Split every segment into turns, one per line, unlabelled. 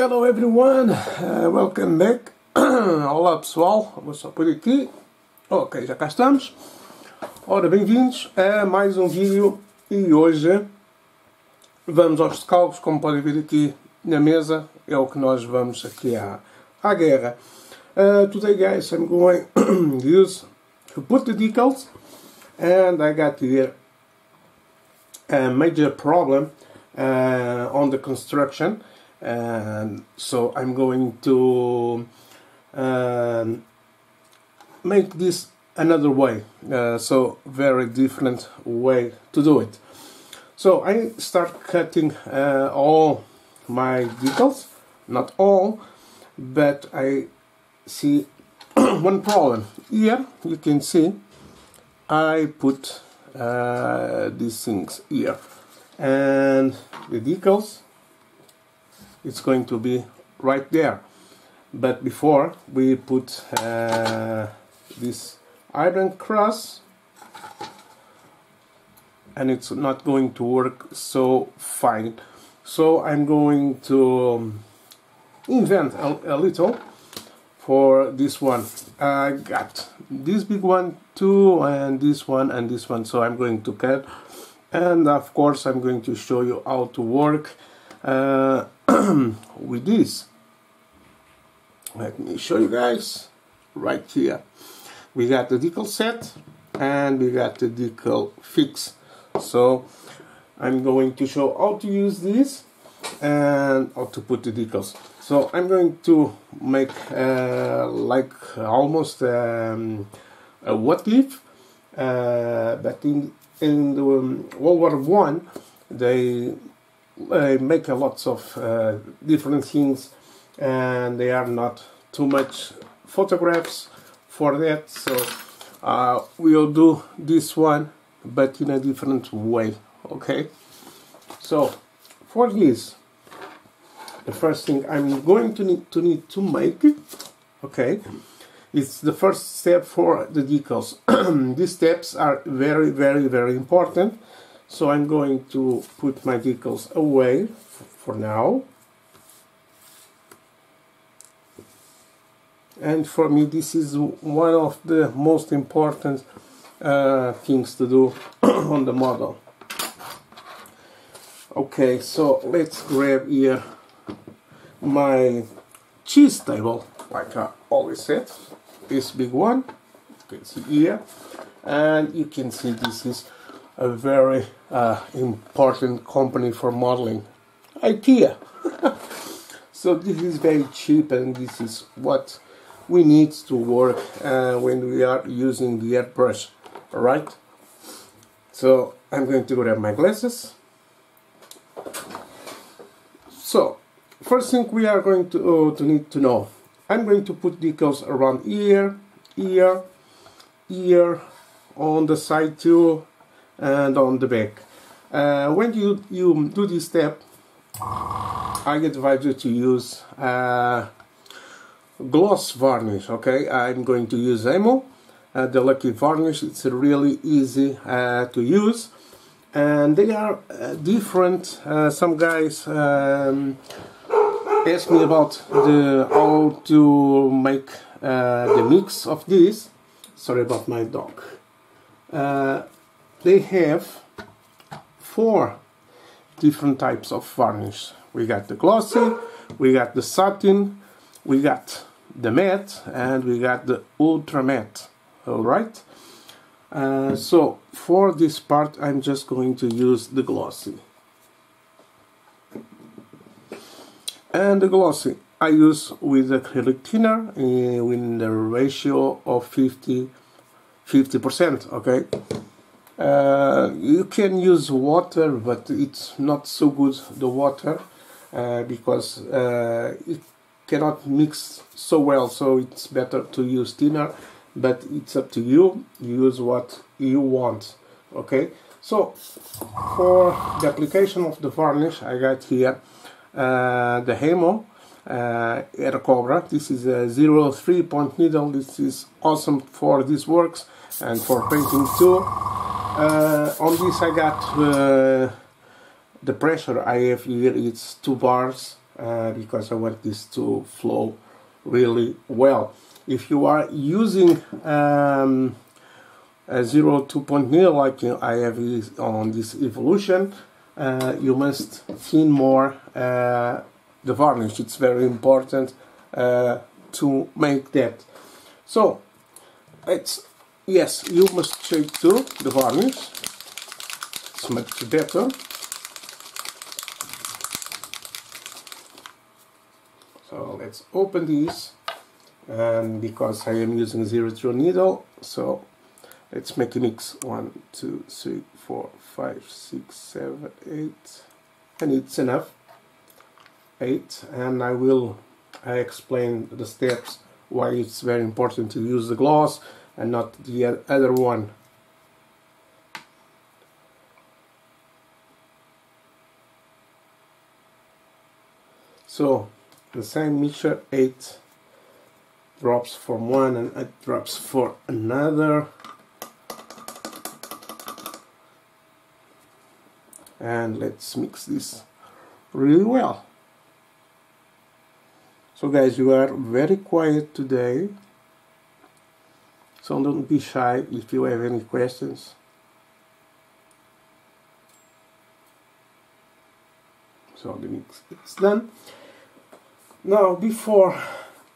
Hello everyone, uh, welcome back. Olá pessoal, vou só por aqui. Ok, já cá estamos. Ora, bem-vindos a mais um vídeo e hoje vamos aos decalques, como podem ver aqui na mesa, é o que nós vamos aqui à, à guerra. Uh, today guys, I'm going to use to put the decals and I got here a major problem uh, on the construction and so I'm going to um, make this another way uh, so very different way to do it. So I start cutting uh, all my decals not all but I see one problem. Here you can see I put uh, these things here. And the decals it's going to be right there. But before we put uh, this iron cross and it's not going to work so fine. So I'm going to um, invent a, a little for this one. I got this big one too and this one and this one. So I'm going to cut. And of course I'm going to show you how to work. Uh, with this. Let me show you guys right here. We got the decal set and we got the decal fix. So I'm going to show how to use this and how to put the decals. So I'm going to make uh, like almost um, a what if uh, but in in the um, World War One they uh, make a lots of uh, different things and they are not too much photographs for that so uh, we'll do this one but in a different way okay? So for this the first thing I'm going to need to need to make okay it's the first step for the decals. These steps are very very very important so I'm going to put my decals away for now. And for me this is one of the most important uh, things to do on the model. Okay so let's grab here my cheese table like I always said. This big one you can see here. And you can see this is a very uh, important company for modeling. IKEA. So this is very cheap and this is what we need to work uh, when we are using the airbrush alright? So I'm going to grab my glasses. So first thing we are going to, uh, to need to know I'm going to put decals around here here here on the side too and on the back. Uh, when you, you do this step I advise you to use uh, gloss varnish okay? I'm going to use AMMO uh, the lucky varnish. It's really easy uh, to use. And they are uh, different. Uh, some guys um, ask me about the how to make the mix of this sorry about my dog. Uh, they have four different types of varnish. We got the glossy we got the satin we got the matte and we got the ultra matte all right? Uh, so for this part I'm just going to use the glossy. And the glossy I use with acrylic thinner uh, with the ratio of 50 50% okay uh, you can use water but it's not so good the water uh, because uh, it cannot mix so well so it's better to use thinner but it's up to you. Use what you want okay? So for the application of the varnish I got here uh, the AMMO uh, Air Cobra. This is a 03 point needle. This is awesome for these works and for painting too uh, on this I got uh, the pressure I have here it's two bars uh, because I want this to flow really well. If you are using um, a 0 2.0 like I have on this evolution, uh, you must thin more uh, the varnish. It's very important uh, to make that. So it's yes, you must shake too the varnish. It's much better. So let's open these. And because I am using zero through needle so let's make a mix. One two three four five six seven eight. And it's enough. Eight. And I will I explain the steps why it's very important to use the gloss and not the other one. So the same mixture 8 drops from one and 8 drops for another. And let's mix this really well. So guys you are very quiet today so don't be shy if you have any questions. So the mix is done. Now before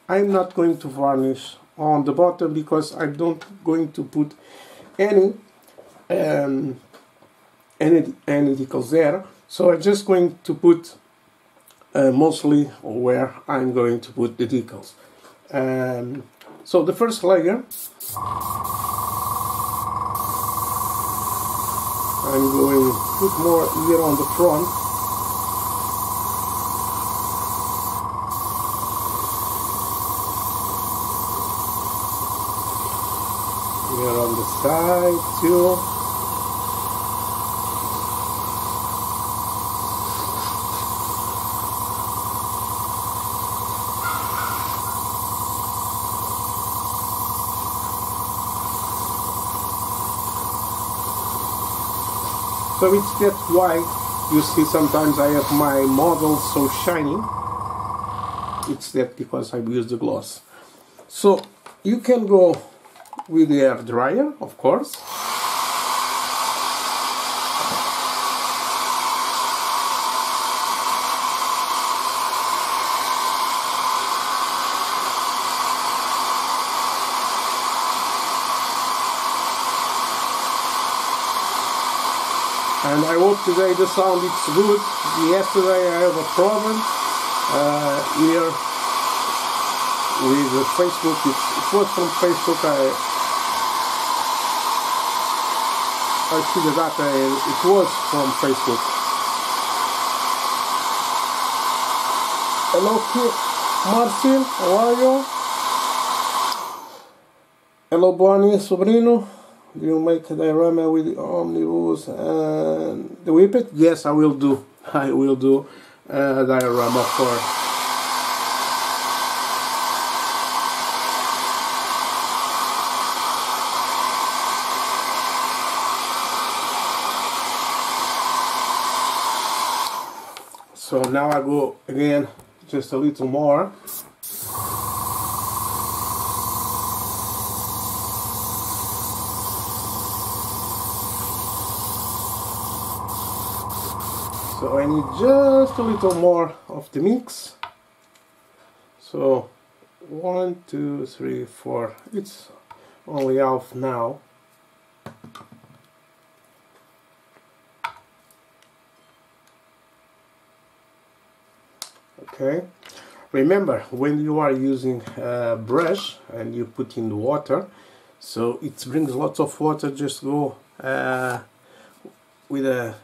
I'm not going to varnish on the bottom because I'm not going to put any um, any any decals there. So I'm just going to put uh, mostly where I'm going to put the decals. Um, so the first layer I'm going to put more here on the front Here on the side too. So it's that why you see sometimes I have my model so shiny. It's that because I've used the gloss. So you can go with the air dryer, of course. And I hope today the sound is good. Yesterday I have a problem uh, here with Facebook. It's, it was from Facebook. I I figured that uh, it was from Facebook. Hello, Marcin, how are you? Hello, Bonnie, Sobrino. You make a diorama with the omnibus and the whippet? Yes, I will do. I will do uh, a diorama for so now I go again just a little more so I need just a little more of the mix. So one two three four. It's only half now. Okay. Remember when you are using a brush and you put in water so it brings lots of water just go uh, with a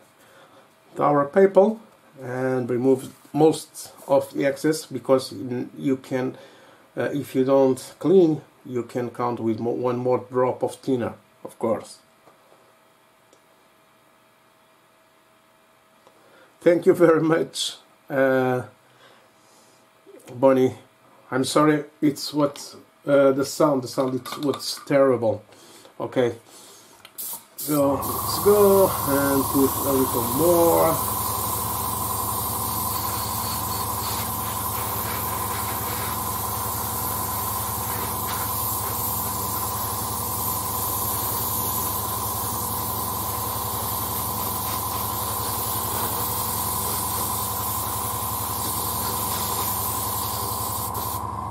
tower paper and remove most of the excess because you can uh, if you don't clean you can count with one more drop of thinner of course. Thank you very much uh, Bonnie, I'm sorry, it's what uh, the sound, the sound, it's what's terrible. Okay, go, let's go, and push a little more.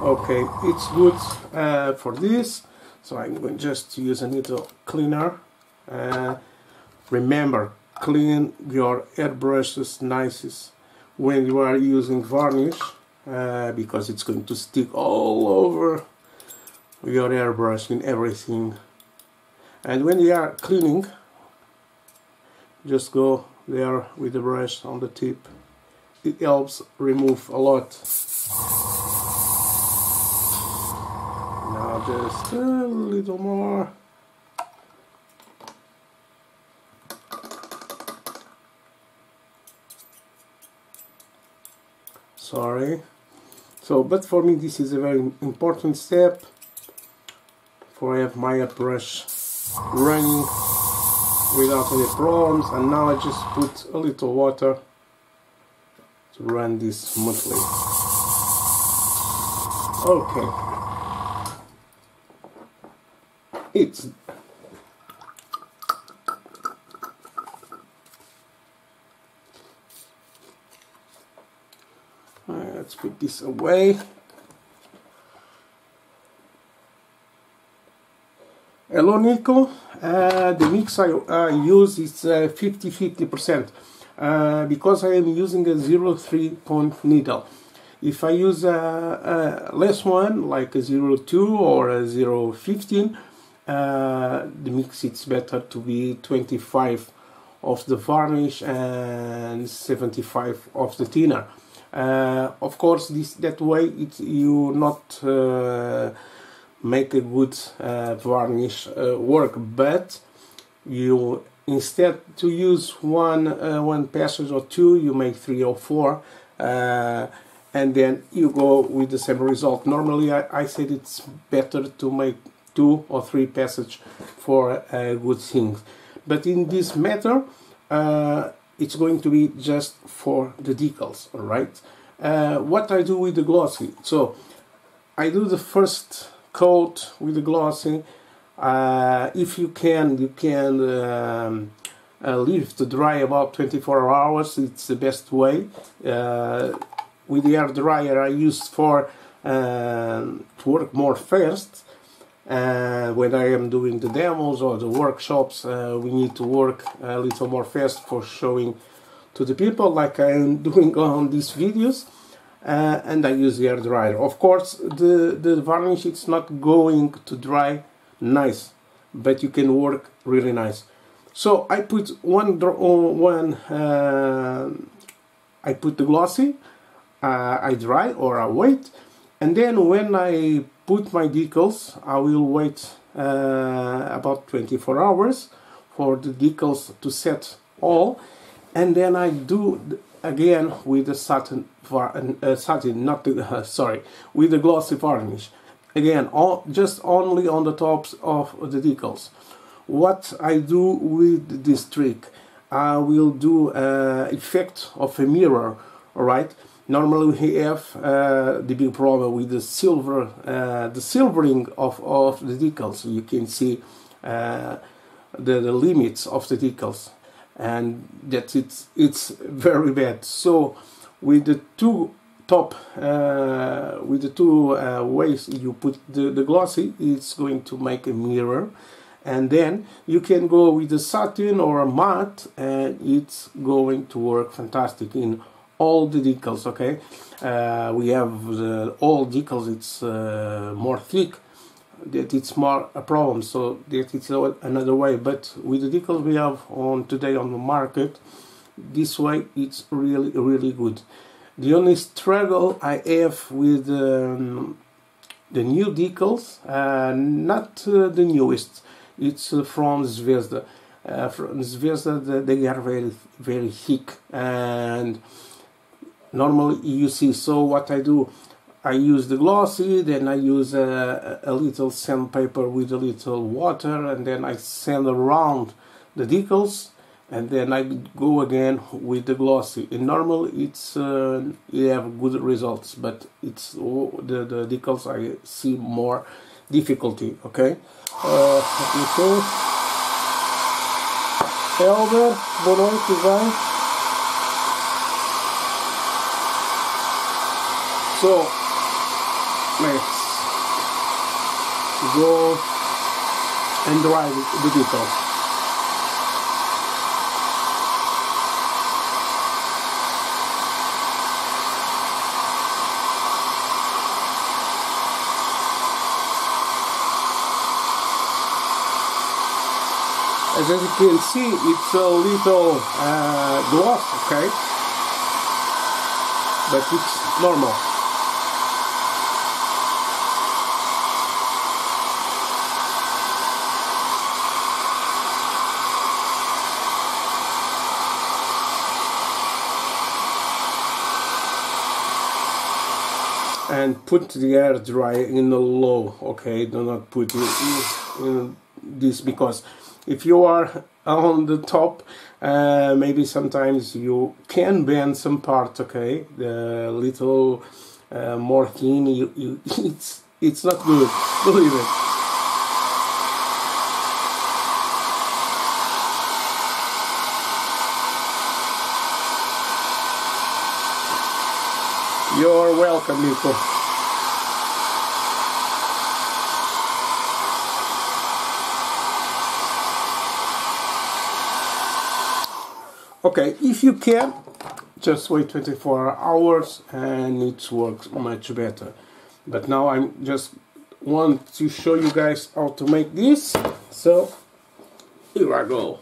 Okay, it's good uh, for this, so I'm going just to use a little cleaner remember clean your airbrushes nicest when you are using varnish uh, because it's going to stick all over your airbrush in everything. And when you are cleaning just go there with the brush on the tip. It helps remove a lot. Now just a little more sorry. So but for me this is a very important step. For I have my brush running without any problems and now I just put a little water to run this smoothly. Okay. It's let's put this away Hello Nico, uh, the mix I uh, use is 50-50% uh, uh, because I am using a 0.3 point needle. If I use a, a less one like a 0.2 or a 0.15 uh, the mix it's better to be 25 of the varnish and 75 of the thinner. Uh, of course this that way it you not make a good uh, varnish uh, work but you instead to use one uh, one passage or two you make three or four uh, and then you go with the same result. Normally I, I said it's better to make two or three passage for uh, good things. But in this matter uh, it's going to be just for the decals all right what I do with the glossy so I do the first coat with the glossy. Uh, if you can, you can um, uh, leave to dry about 24 hours. It's the best way. Uh, with the air dryer I use for um, to work more fast. Uh, when I am doing the demos or the workshops, uh, we need to work a little more fast for showing to the people, like I am doing on these videos uh, and I use the air dryer. Of course, the, the varnish it's not going to dry nice, but you can work really nice. So I put one uh, one uh, I put the glossy, uh, I dry or I wait, and then when I put my decals, I will wait uh, about 24 hours for the decals to set all, and then I do again with the satin, uh, satin not the, uh, sorry, with the glossy varnish. Again, all, just only on the tops of the decals. What I do with this trick, I will do uh, effect of a mirror, alright? Normally we have uh, the big problem with the silver, uh, the silvering of, of the decals. You can see uh, the, the limits of the decals and that it's it's very bad so with the two top uh, with the two uh, ways you put the, the glossy it's going to make a mirror and then you can go with a satin or a matte and it's going to work fantastic in all the decals okay? Uh, we have the, all decals it's uh, more thick that it's more a problem so that it's another way. But with the decals we have on today on the market this way it's really really good. The only struggle I have with um, the new decals uh, not uh, the newest it's uh, from Zvezda. Uh, from Zvezda they are very very thick and normally you see so what I do I use the glossy, then I use a, a little sandpaper with a little water, and then I sand around the decals, and then I go again with the glossy. and normally it's uh, you have good results, but it's oh, the the decals I see more difficulty. Okay, uh, let boa noite. So let's go and dry the details. as you can see it's a little uh, gloss okay but it's normal and put the air dryer in the low okay? Do not put it in, in this because if you are on the top uh, maybe sometimes you can bend some part okay? The little uh, more thin you, you, it's it's not good believe it You're welcome, Nico. okay if you can just wait 24 hours and it works much better. But now I'm just want to show you guys how to make this. So here I go.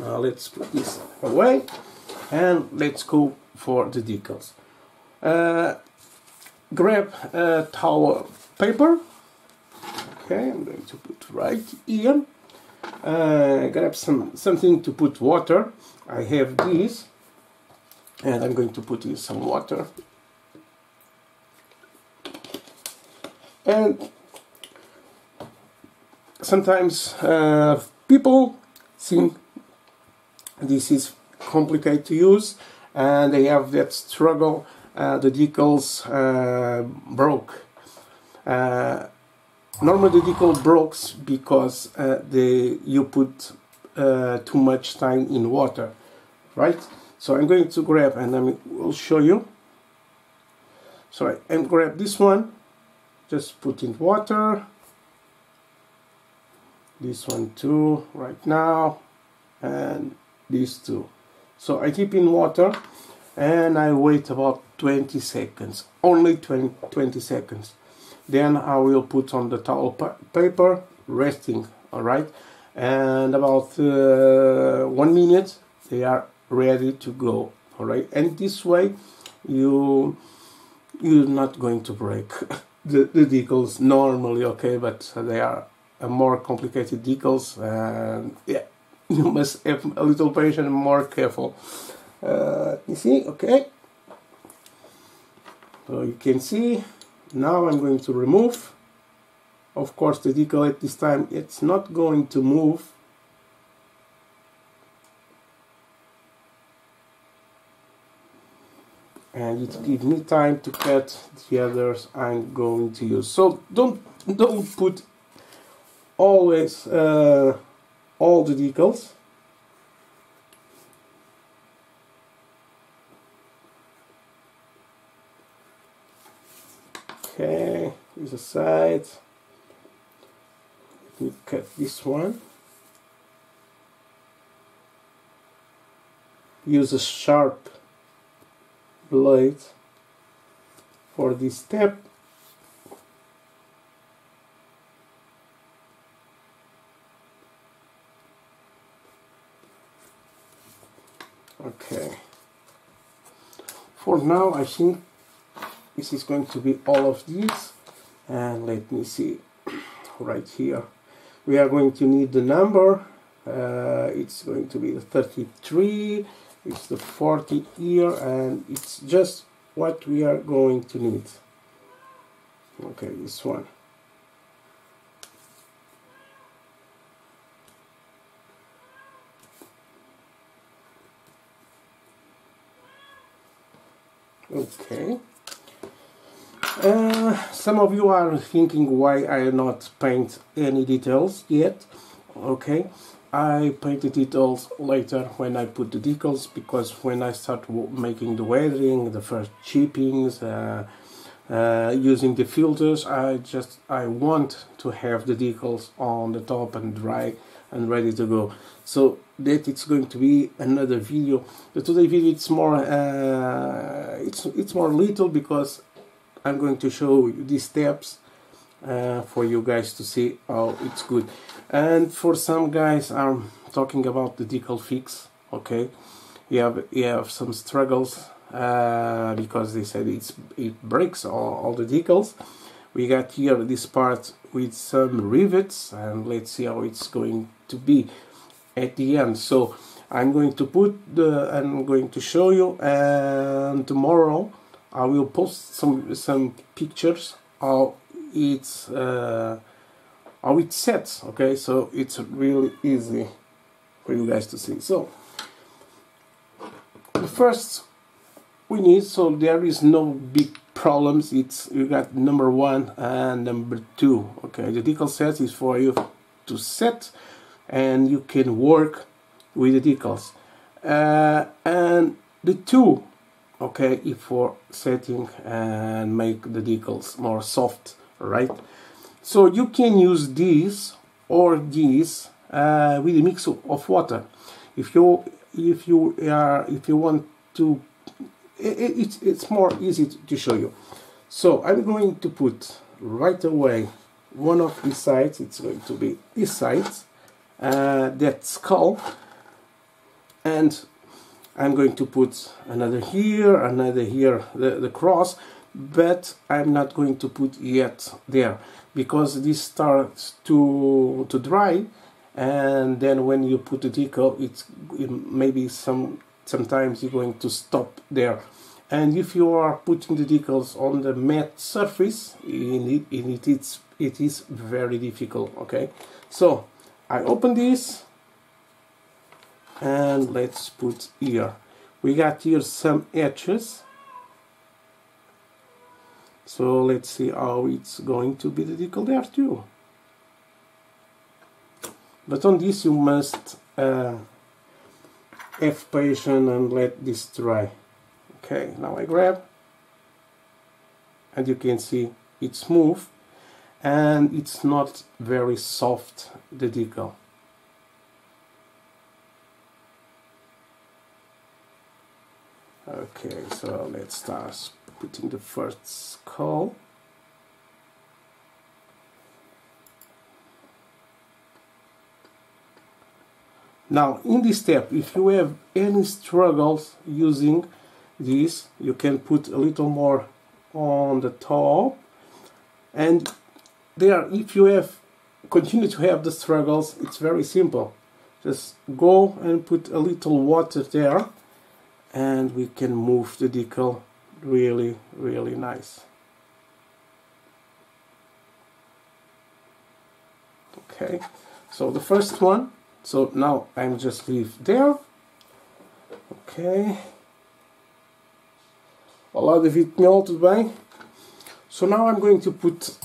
Now let's put this away and let's go for the decals uh, grab a towel paper. Okay I'm going to put right here. Uh, grab some something to put water. I have this and I'm going to put in some water. And sometimes uh, people think this is complicated to use and they have that struggle the decals uh, broke. Uh, normally the decal breaks because uh, the you put uh, too much time in water right? So I'm going to grab and I will show you. So I am grab this one. Just put in water. This one too right now. And these two. So I keep in water and I wait about 20 seconds only 20, 20 seconds. Then I will put on the towel paper resting alright? And about uh, one minute they are ready to go all right and this way you you're not going to break the, the decals normally okay? But they are more complicated decals and yeah you must have a little patience and more careful. Uh, you see okay so you can see now I'm going to remove. Of course the decal at this time it's not going to move. And it gives me time to cut the others I'm going to use. So don't don't put always uh, all the decals a side we cut this one. Use a sharp blade for this step. Okay. For now I think this is going to be all of these and let me see right here. We are going to need the number. Uh, it's going to be the 33 it's the 40 here and it's just what we are going to need. Okay this one. Okay uh, some of you are thinking why I not paint any details yet. Okay, I paint the details later when I put the decals because when I start making the weathering, the first chippings, uh, uh, using the filters I just I want to have the decals on the top and dry and ready to go. So that it's going to be another video. The today video it's more uh, it's it's more little because I'm going to show you these steps uh, for you guys to see how it's good. And for some guys I'm talking about the decal fix okay? You have you have some struggles uh, because they said it's it breaks all, all the decals. We got here this part with some rivets and let's see how it's going to be at the end. So I'm going to put the I'm going to show you and tomorrow I will post some some pictures how it's uh, how it sets okay? So it's really easy for you guys to see. So the first we need so there is no big problems. It's you got number one and number two okay? The decal set is for you to set and you can work with the decals. Uh, and the two okay if for setting and make the decals more soft right? So you can use these or these uh, with a mix of water. If you if you are if you want to it, it, it's more easy to show you. So I'm going to put right away one of these sides it's going to be this side uh, that skull and I'm going to put another here another here the, the cross but I'm not going to put yet there because this starts to to dry and then when you put the decal it's it maybe some sometimes you're going to stop there. And if you are putting the decals on the matte surface in it, in it, it's, it is very difficult okay? So I open this and let's put here we got here some edges. So let's see how it's going to be the decal there too. But on this you must uh, have patience and let this dry. Okay now I grab. And you can see it's smooth. And it's not very soft the decal okay so let's start putting the first skull Now, in this step, if you have any struggles using this, you can put a little more on the top. And there, if you have continue to have the struggles, it's very simple. Just go and put a little water there and we can move the decal really, really nice. Okay, so the first one so now I'm just leave there ok Olá David Pinhol, tudo bem? So now I'm going to put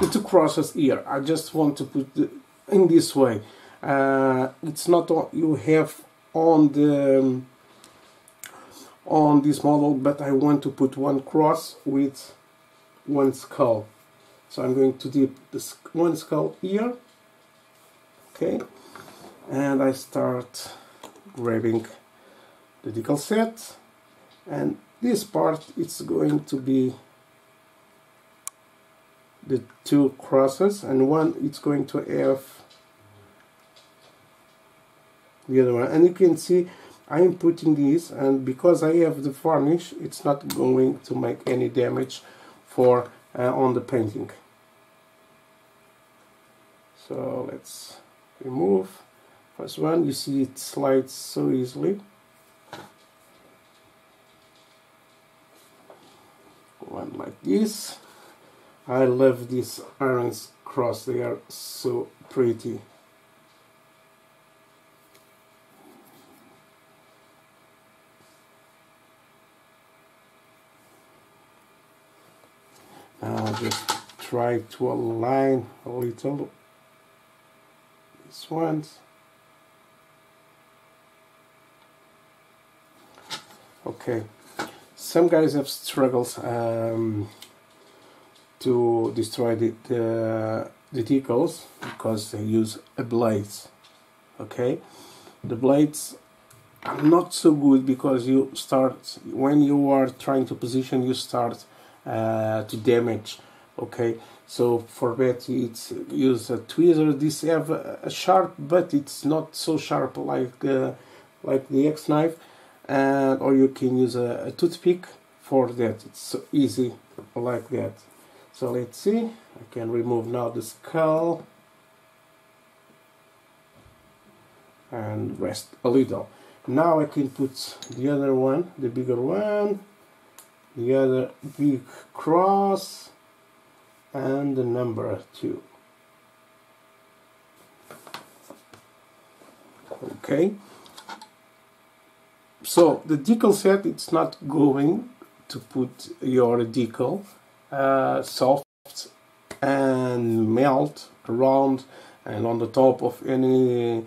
the two crosses here. I just want to put the, in this way. Uh, it's not you have on the on this model, but I want to put one cross with one skull. So I'm going to dip this one skull here. Okay, and I start grabbing the decal set and this part it's going to be the two crosses and one it's going to have the other one and you can see I'm putting these and because I have the varnish it's not going to make any damage for uh, on the painting so let's remove First one, you see it slides so easily. One like this. I love these irons cross, they are so pretty. Now just try to align a little these ones. okay some guys have struggles um, to destroy the, the, the decals because they use a blades okay the blades are not so good because you start when you are trying to position you start uh, to damage okay? So for that it's use a tweezer. This have a sharp but it's not so sharp like uh, like the X knife. And or you can use a, a toothpick for that. It's so easy like that. So let's see. I can remove now the skull. And rest a little. Now I can put the other one the bigger one the other big cross and the number two. Okay. So the decal set it's not going to put your decal uh, soft and melt around and on the top of any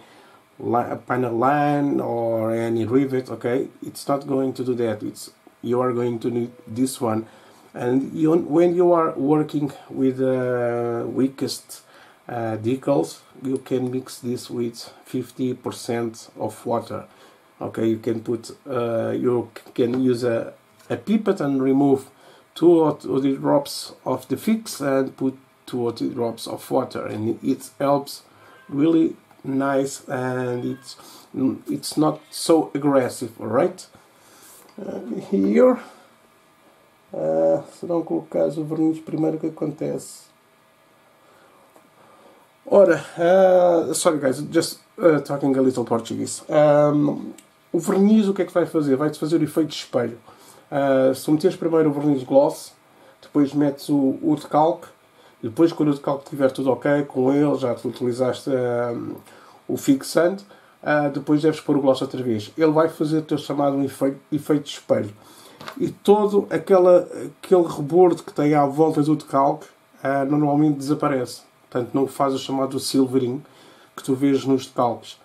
panel line or any rivet okay? It's not going to do that. It's you are going to need this one. And you, when you are working with the uh, weakest uh, decals you can mix this with 50% of water. Okay you can put uh, you can use a, a pipette and remove two or three drops of the fix and put two or three drops of water. And it helps really nice and it's it's not so aggressive all right here uh, se não colocares o verniz primeiro o que acontece ora uh, sorry guys just uh, talking a little Portuguese um, o verniz o que é que vai fazer? Vai-te fazer o efeito de espelho. Uh, se meteres primeiro o verniz gloss, depois metes o, o decalque, depois quando o decalque estiver tudo ok com ele, já te utilizaste uh, o fixante, uh, depois deves pôr o gloss outra vez. Ele vai fazer o teu chamado efeito, efeito de espelho. E todo aquela, aquele rebordo que tem à volta do decalque normalmente desaparece. Portanto, não faz o chamado silvering que tu vês nos decalques.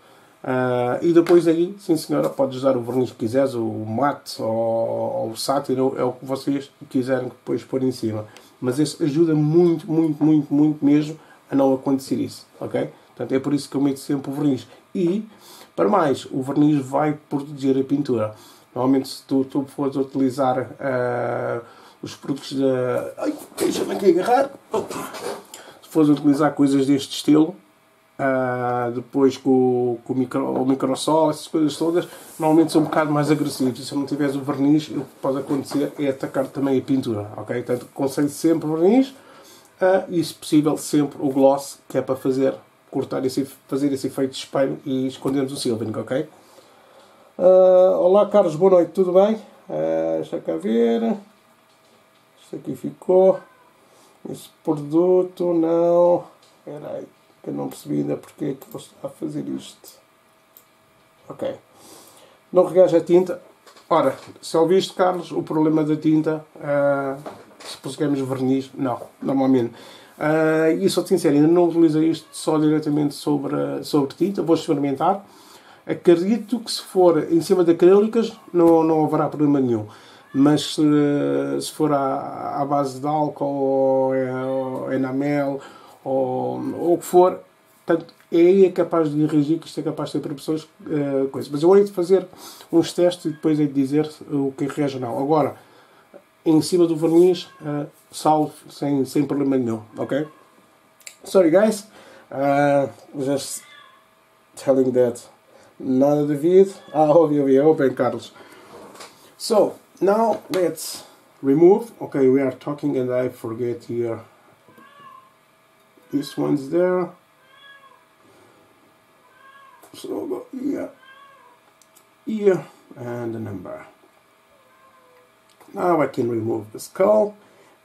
Uh, e depois aí, sim senhora, podes usar o verniz que quiseres, o mate ou, ou o sátiro, é o que vocês quiserem depois pôr em cima. Mas isso ajuda muito, muito, muito, muito mesmo a não acontecer isso, ok? Portanto, é por isso que eu meto sempre o verniz. E, para mais, o verniz vai proteger a pintura. Normalmente, se tu, tu fores utilizar uh, os produtos da... Ai, deixa-me aqui agarrar. Se fores utilizar coisas deste estilo, Uh, depois com, com o, micro, o microsol, essas coisas todas, normalmente são um bocado mais agressivos. E se não tiveres o verniz, o que pode acontecer é atacar também a pintura. Ok? Portanto, aconselho sempre o verniz uh, e, se possível, sempre o gloss, que é para fazer, cortar esse, fazer esse efeito de espelho e escondermos o silvering. Ok? Uh, olá, Carlos, boa noite, tudo bem? Uh, deixa cá ver. Isto aqui ficou. Esse produto, não. Espera aí que eu não percebi ainda porque é que você está a fazer isto. Ok. Não regaja a tinta. Ora, se ouviste, Carlos, o problema da tinta, uh, se pusermos verniz, não, normalmente. Uh, e sou sincero, ainda não utilizo isto só diretamente sobre, sobre tinta, vou experimentar. Acredito que se for em cima de acrílicas não, não haverá problema nenhum. Mas se, se for à, à base de álcool ou, ou enamel ou, ou o que for, portanto, é é capaz de reagir que isto é capaz de ter proporções uh, coisas. Mas eu hei de fazer uns testes e depois hei de dizer o que reage ou não. Agora, em cima do verniz, uh, salvo sem, sem problema nenhum, ok? Sorry guys, uh, just telling that nada de vídeo. Ah, ouvi, open Carlos. So, now let's remove. Okay, we are talking and I forget here this one's there so here here and the number now I can remove the skull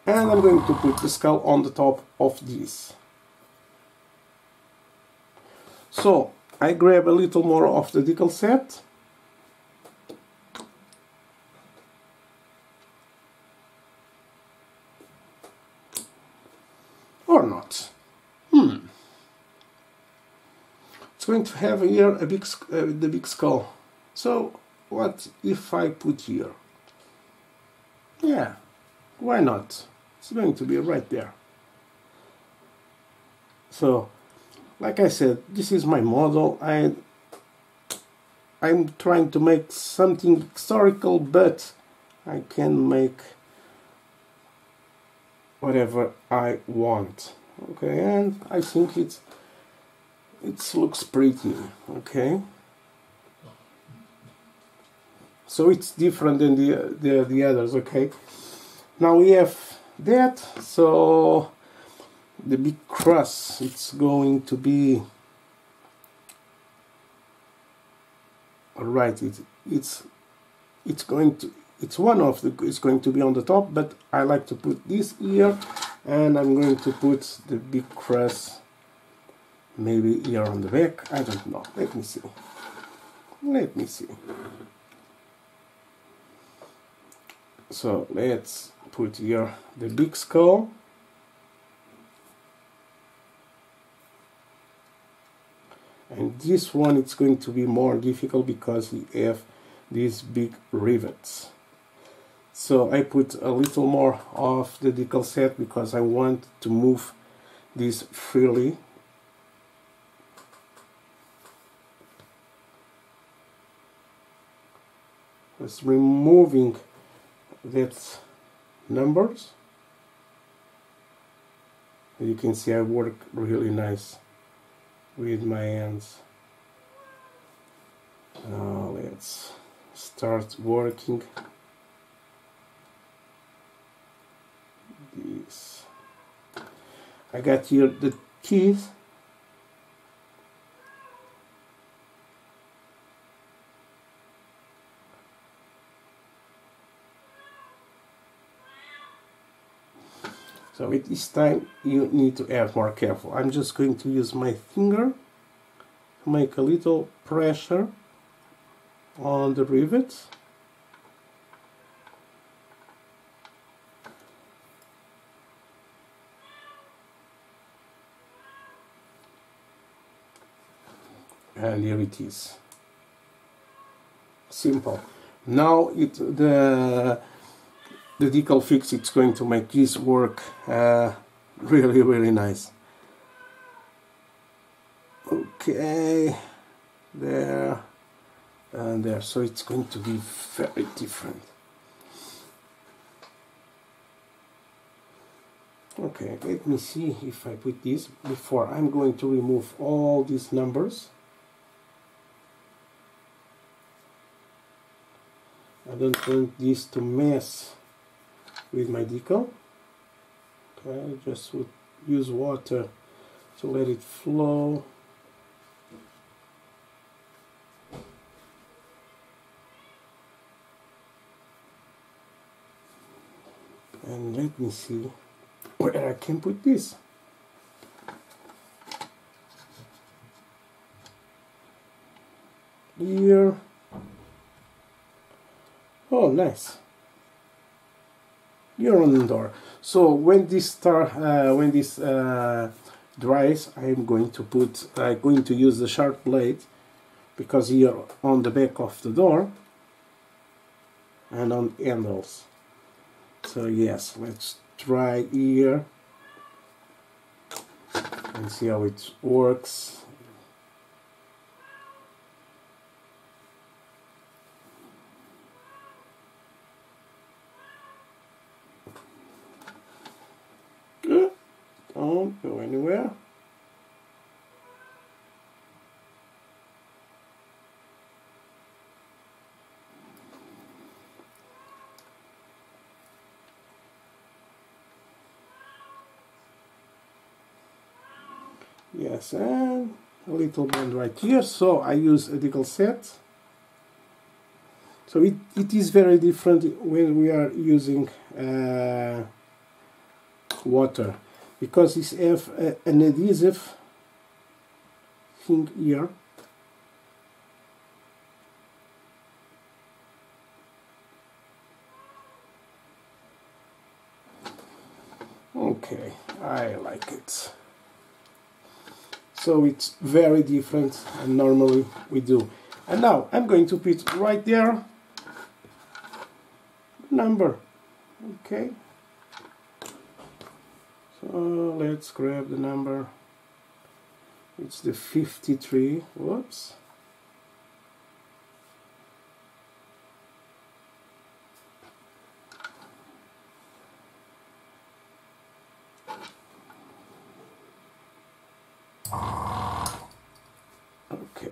and I'm going to put the skull on the top of this so I grab a little more of the decal set or not Hmm. It's going to have here a big uh, the big skull. So what if I put here? Yeah, why not? it's going to be right there. So like I said this is my model. I I'm trying to make something historical but I can make whatever I want. Okay and I think it's it looks pretty. Okay so it's different than the, the the others okay? Now we have that so the big cross it's going to be all right it, it's it's going to it's one of the it's going to be on the top but I like to put this here and I'm going to put the big cross maybe here on the back I don't know let me see let me see so let's put here the big skull. And this one it's going to be more difficult because we have these big rivets. So I put a little more of the decal set because I want to move this freely. Just removing that numbers. You can see I work really nice with my hands. Now let's start working. This. I got here the keys At this time you need to have more careful. I'm just going to use my finger to make a little pressure on the rivets. And here it is. Simple. Now it the the decal fix it's going to make this work uh, really really nice. Okay there and there so it's going to be very different. Okay let me see if I put this before. I'm going to remove all these numbers. I don't want this to mess with my decal. Okay just would use water to let it flow. And let me see where I can put this. Here. Oh nice you're on the door. So when this star, uh, when this uh, dries, I'm going to put, I'm going to use the sharp blade because here on the back of the door and on handles. So yes, let's try here and see how it works. Don't go anywhere. Yes, and a little bend right here. So I use a decal set. So it, it is very different when we are using uh, water because it's have uh, an adhesive thing here. Okay I like it. So it's very different and normally we do. And now I'm going to put right there number. Okay uh, let's grab the number. It's the 53 whoops okay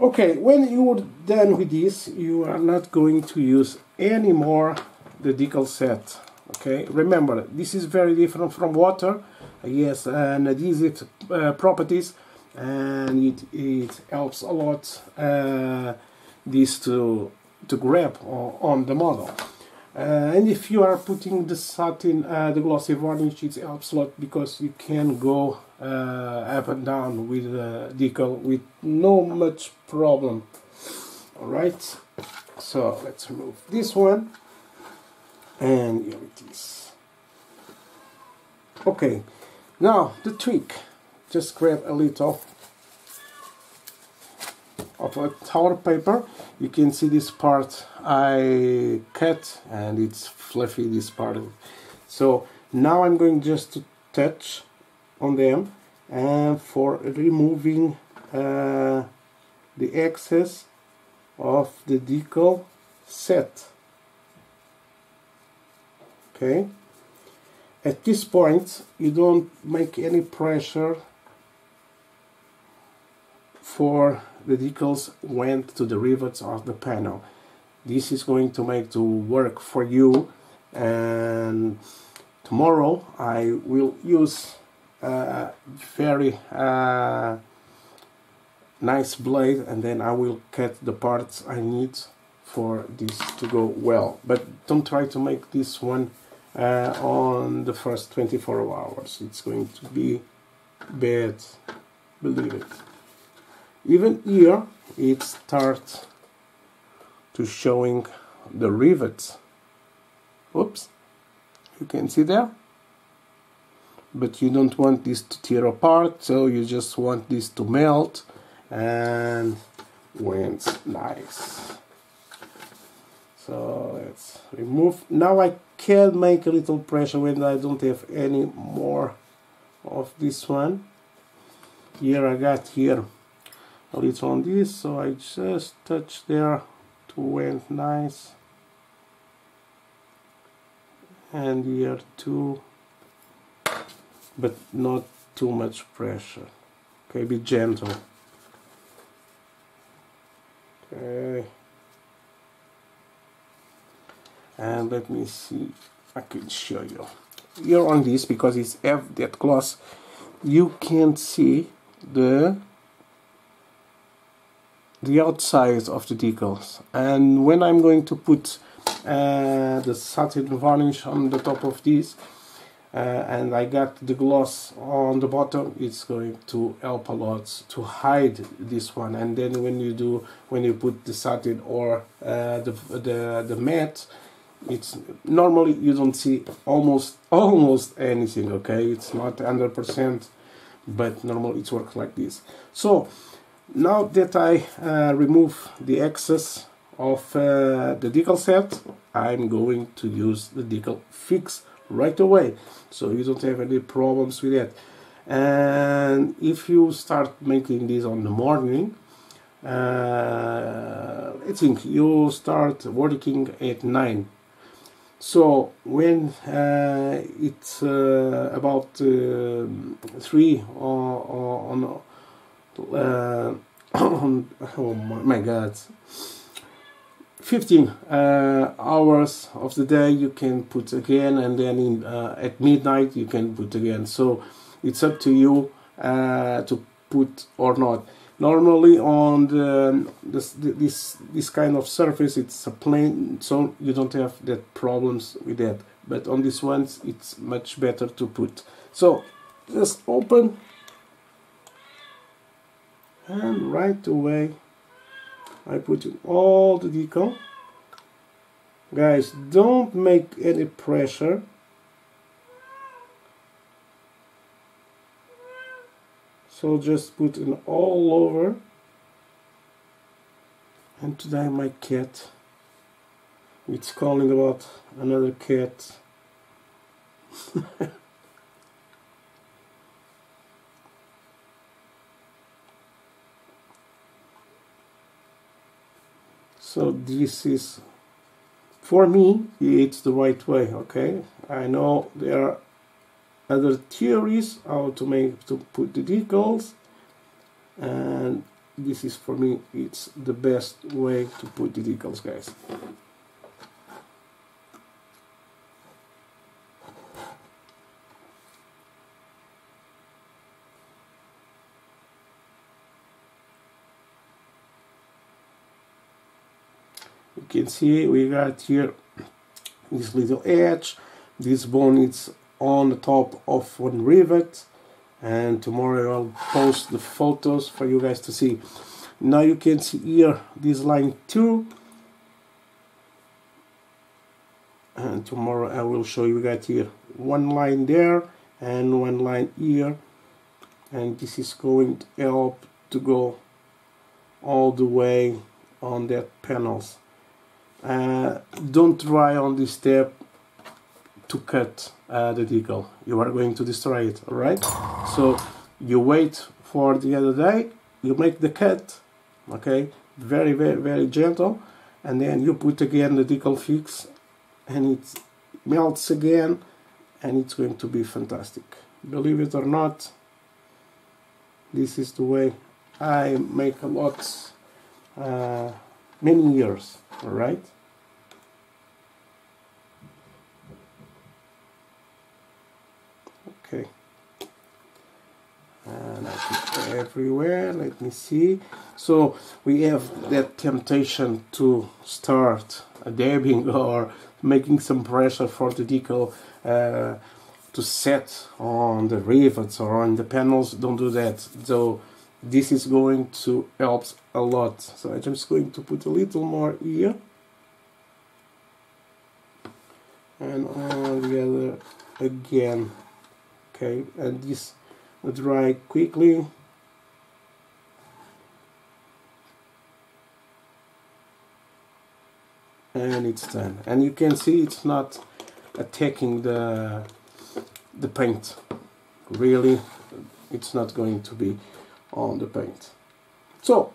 okay when you're done with this you are not going to use anymore the decal set okay? Remember this is very different from water. Yes and adhesive uh, properties and it, it helps a lot uh, this to to grab on the model and if you are putting the satin uh, the glossy varnish it helps a lot because you can go uh, up and down with the decal with no much problem. Alright so let's remove this one and here it is. Okay now the trick. Just grab a little of a tower paper. You can see this part I cut and it's fluffy this part. So now I'm going just to touch on them and for removing uh, the excess of the decal set. Okay? At this point you don't make any pressure for the decals went to the rivets of the panel this is going to make to work for you and tomorrow I will use a very uh, nice blade and then I will cut the parts I need for this to go well but don't try to make this one uh, on the first 24 hours. It's going to be bad, believe it. Even here it starts to showing the rivets. Oops, you can see there. But you don't want this to tear apart, so you just want this to melt and went nice. So let's remove. Now I can make a little pressure when I don't have any more of this one here I got here little on this so I just touch there to went nice. And here too but not too much pressure. Okay be gentle. Okay. And let me see I can show you. Here on this because it's F that gloss you can't see the the outside of the decals and when I'm going to put uh, the satin varnish on the top of this uh, and I got the gloss on the bottom it's going to help a lot to hide this one. And then when you do when you put the satin or uh, the, the, the matte it's normally you don't see almost almost anything okay? It's not 100% but normally it works like this. So now that I uh, remove the excess of uh, the decal set I'm going to use the decal fix right away. So you don't have any problems with that. And if you start making this on the morning uh, I think you start working at 9 so when uh, it's uh, about uh, three or on, uh, oh my god. 15 uh, hours of the day you can put again and then in, uh, at midnight you can put again. So it's up to you to put or not. Normally on the, this, this this kind of surface it's a plain so you don't have that problems with that. But on this ones it's much better to put. So just open and right away I put in all the decal. Guys don't make any pressure. So just put in all over. And today my cat it's calling about another cat so this is for me it's the right way okay? I know there are other theories how to make to put the decals and this is for me it's the best way to put the decals guys can see we got here this little edge. This bone is on the top of one rivet. And tomorrow I'll post the photos for you guys to see. Now you can see here this line 2 and tomorrow I will show you guys here one line there and one line here. And this is going to help to go all the way on that panels uh, don't try on this step to cut uh, the decal. You are going to destroy it alright so you wait for the other day you make the cut okay? Very very very gentle and then you put again the decal fix and it melts again and it's going to be fantastic. Believe it or not this is the way I make a lot uh, many years alright okay. And I put everywhere let me see. So we have that temptation to start dabbing or making some pressure for the decal uh, to set on the rivets or on the panels. Don't do that. So this is going to help a lot. So I'm just going to put a little more here. And all the other again. Okay and this dry quickly. And it's done. And you can see it's not attacking the the paint. Really it's not going to be on the paint. So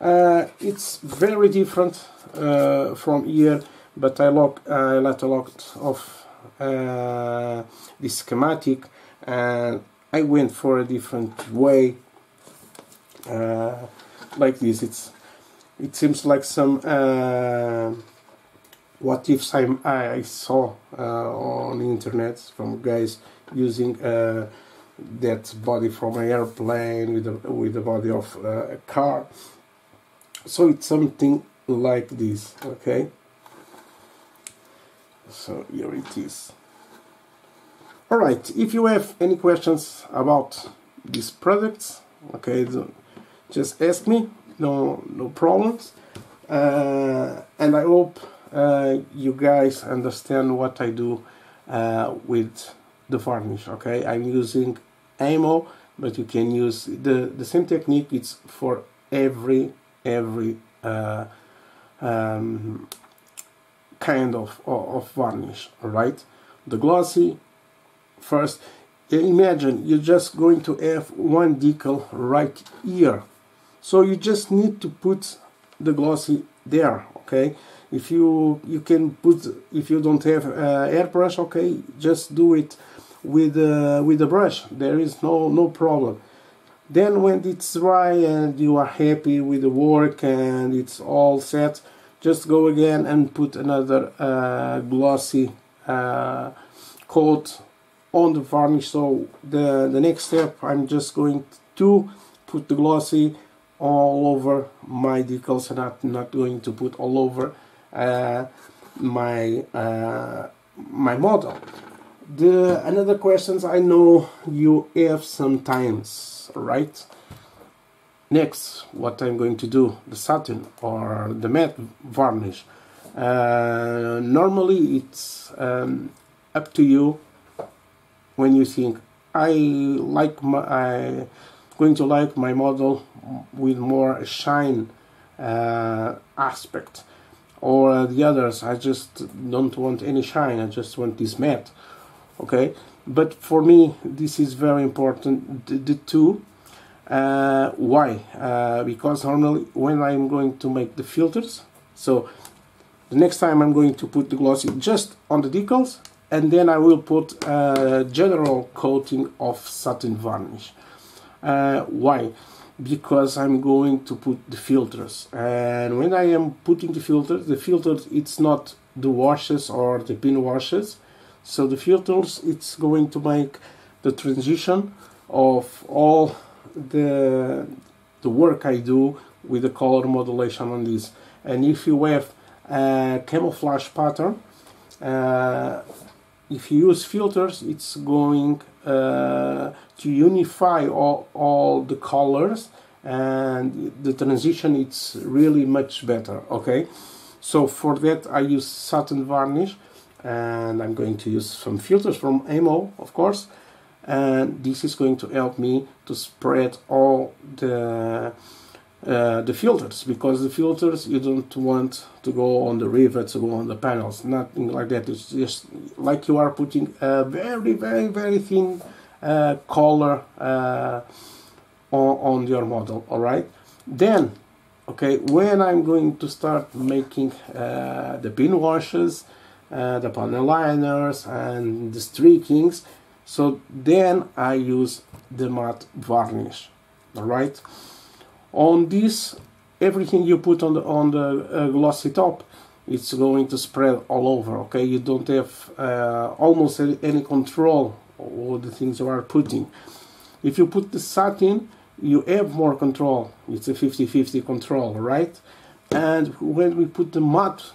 uh, it's very different uh, from here but I, lock, I let a lot of uh, this schematic and I went for a different way uh, like this. It's it seems like some uh, what ifs I, I saw uh, on the internet from guys using that body from an airplane with the, with the body of a car so it's something like this okay so here it is Alright, if you have any questions about these products, okay, just ask me, no, no problems. Uh, and I hope uh, you guys understand what I do uh, with the varnish, okay? I'm using AMMO, but you can use the, the same technique, it's for every, every uh, um, kind of, of varnish, alright? The glossy, first. Imagine you're just going to have one decal right here. So you just need to put the glossy there okay? If you you can put if you don't have uh, airbrush okay just do it with uh, with the brush. There is no no problem then when it's dry and you are happy with the work and it's all set just go again and put another uh, glossy uh, coat on the varnish. So the the next step I'm just going to put the glossy all over my decals and not not going to put all over uh, my uh, my model. The another questions I know you have sometimes right. Next what I'm going to do the satin or the matte varnish. Uh, normally it's um, up to you when you think I like my I going to like my model with more shine uh, aspect. Or the others I just don't want any shine I just want this matte. Okay but for me this is very important the, the two uh, why? Uh, because normally when I'm going to make the filters so the next time I'm going to put the glossy just on the decals and then I will put a general coating of satin varnish. Uh, why? Because I'm going to put the filters. And when I am putting the filters the filters it's not the washes or the pin washes so the filters it's going to make the transition of all the the work I do with the color modulation on this. And if you have a camouflage pattern uh, if you use filters it's going uh, to unify all, all the colors and the transition it's really much better okay? So for that I use satin varnish and I'm going to use some filters from AMMO of course. And this is going to help me to spread all the uh, the filters because the filters you don't want to go on the rivets or go on the panels. Nothing like that. It's just like you are putting a very very very thin uh, color uh, on, on your model all right? Then okay when I'm going to start making uh, the pin washes uh, the panel liners and the streakings. So then I use the matte varnish all right? On this everything you put on the on the uh, glossy top it's going to spread all over okay? You don't have uh, almost any control over the things you are putting. If you put the satin you have more control. It's a 50-50 control right? And when we put the matte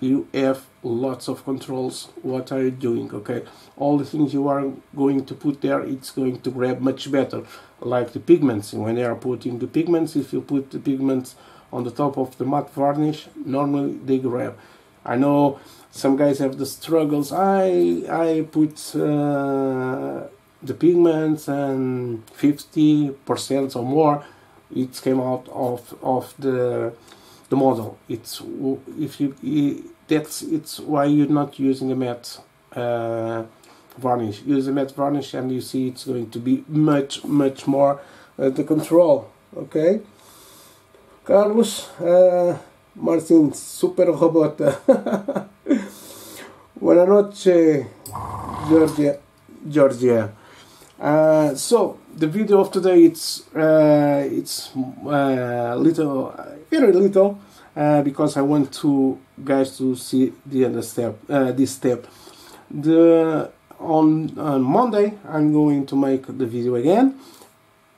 you have lots of controls. What are you doing okay? All the things you are going to put there it's going to grab much better. Like the pigments. When they are putting the pigments if you put the pigments on the top of the matte varnish normally they grab. I know some guys have the struggles. I I put uh, the pigments and 50% or more. It came out of of the the model. It's if you that's it's why you're not using a matte uh, varnish. Use a matte varnish and you see it's going to be much much more uh, the control okay? Carlos uh, Martin super robot. Buenas noches Georgia Georgia uh, so the video of today it's uh, it's uh, little very little uh, because I want to guys to see the other step uh, this step. The on, on Monday I'm going to make the video again.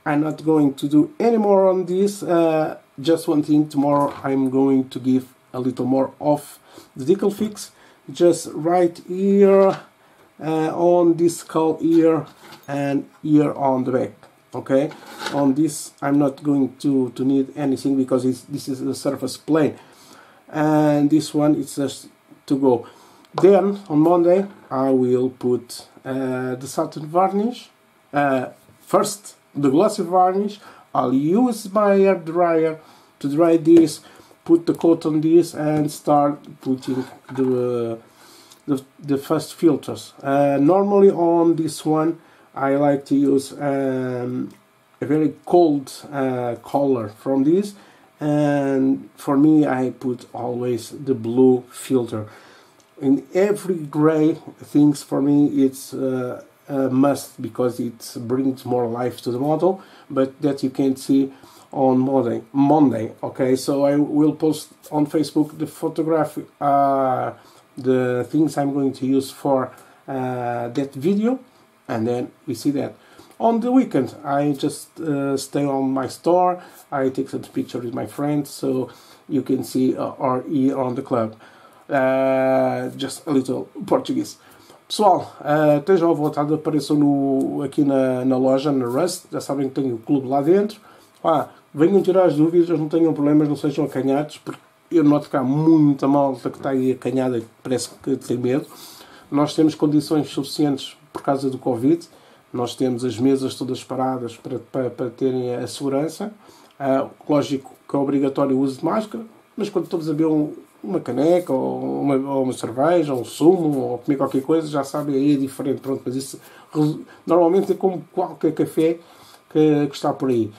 I'm not going to do any more on this uh, just one thing. Tomorrow I'm going to give a little more of the decal fix. Just right here uh, on this skull here and here on the back okay? On this I'm not going to to need anything because this is the surface plane. And this one is just to go. Then on Monday I will put uh, the satin varnish uh, first the glossy varnish. I'll use my hair dryer to dry this put the coat on this and start putting the the, the first filters. Uh, normally on this one I like to use um, a very cold uh, color from this and for me I put always the blue filter. In every gray things for me it's uh, a must because it brings more life to the model but that you can see on Monday. Monday, okay. So I will post on Facebook the photograph uh, the things I'm going to use for uh, that video and then we see that. On the weekend I just uh, stay on my store. I take some pictures with my friends so you can see uh, or on the club. Uh, just a little Portuguese. Pessoal, uh, estejam à vontade, apareçam no, aqui na, na loja, na Rust, já sabem que tem o clube lá dentro. Ah, venham tirar as dúvidas, não tenham problemas, não sejam acanhados, porque eu noto que há muita malta que está aí acanhada e parece que tem medo. Nós temos condições suficientes por causa do Covid, nós temos as mesas todas paradas para, para, para terem a segurança. Uh, lógico que é obrigatório o uso de máscara, mas quando todos a beber um, uma caneca, ou uma, ou uma cerveja, ou um sumo, ou comer qualquer coisa, já sabem, aí é diferente. Pronto, mas isso normalmente é como qualquer café que, que está por aí.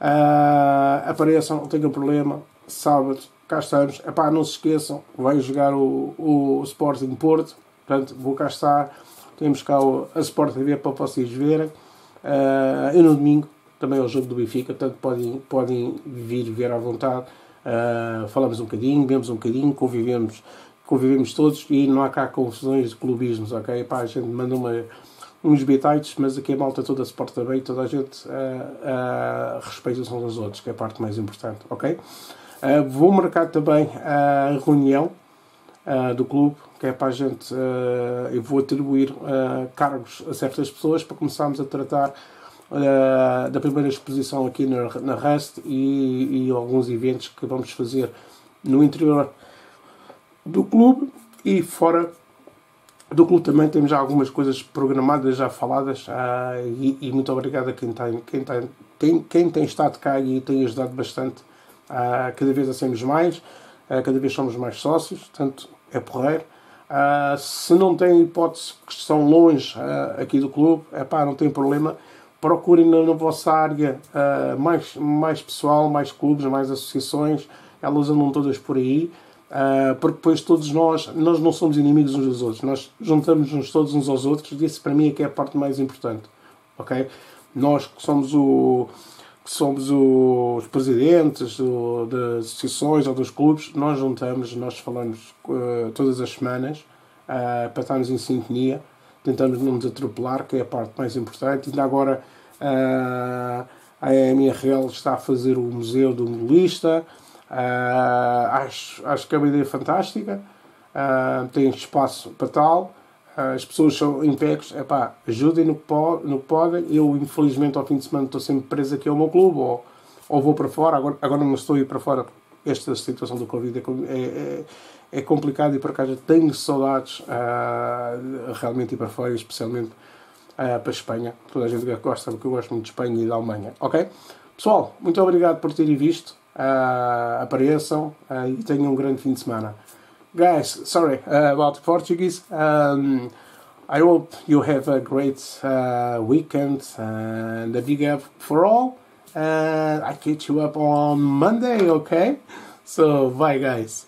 Uh, apareçam, não tenham problema. Sábado, cá estamos. Epá, não se esqueçam, vai jogar o, o Sporting Porto. Portanto, vou cá estar. Temos cá o, a Sport TV para vocês verem. Uh, e no domingo também é o jogo do Benfica, portanto podem, podem vir ver à vontade. Uh, falamos um bocadinho, vemos um bocadinho, convivemos, convivemos todos e não há cá confusões de clubismos, ok? Pá, a gente manda uma, uns bitites, mas aqui a malta toda se porta bem, toda a gente uh, uh, respeita uns aos outros, que é a parte mais importante, ok? Uh, vou marcar também a reunião do clube, que é para a gente, eu vou atribuir cargos a certas pessoas para começarmos a tratar da primeira exposição aqui na, na Rust e, e alguns eventos que vamos fazer no interior do clube e fora do clube também temos já algumas coisas programadas, já faladas, uh, e, e, muito obrigado a quem tem, quem, tem, quem tem estado cá e tem ajudado bastante. Uh, cada vez hacemos mais, uh, cada vez somos mais sócios, portanto é porreiro. se não tem hipótese que estão longe aqui do clube, é pá, não tem problema. Procurem na, na vossa área mais, mais pessoal, mais clubes, mais associações, elas andam todas por aí. Uh, porque depois todos nós, nós não somos inimigos uns dos outros, nós juntamos-nos todos uns aos outros e isso para mim é que é a parte mais importante, ok? Nós que somos o somos os presidentes do, das associações ou dos clubes, nós juntamos, nós falamos uh, todas as semanas uh, para estarmos em sintonia, tentamos não nos atropelar, que é a parte mais importante. Ainda agora a MRL está a fazer o Museu do Modelista, Uh, acho, acho que é uma ideia fantástica. Uh, tem espaço para tal. Uh, as pessoas são impecáveis. Epá, ajudem no que, no que podem. Eu, infelizmente, ao fim de semana estou sempre preso aqui ao meu clube ou, ou vou para fora. Agora, agora não estou a ir para fora. Esta situação do Covid é, é, é, é complicado e por acaso tenho saudades realmente ir para fora, especialmente para a Espanha. Toda a gente gosta, porque eu gosto muito de Espanha e da Alemanha. Ok? Pessoal, muito obrigado por terem visto uh, apareçam uh, e tenham um grande fim de semana. Guys, sorry uh, about Portuguese. Um, I hope you have a great uh, weekend and a big up for all. And I catch you up on Monday, okay? So, bye, guys.